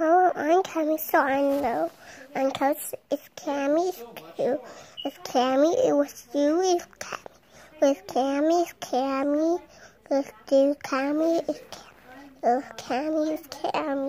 Oh, I'm Cammy, so I know. I'm close. It's Cammy. It's you. It's Cammy. It was you. if Cammy. It's Cammy. It's Cammy. It's you. Cammy. It's Cammy. if Cammy. It's Cammy.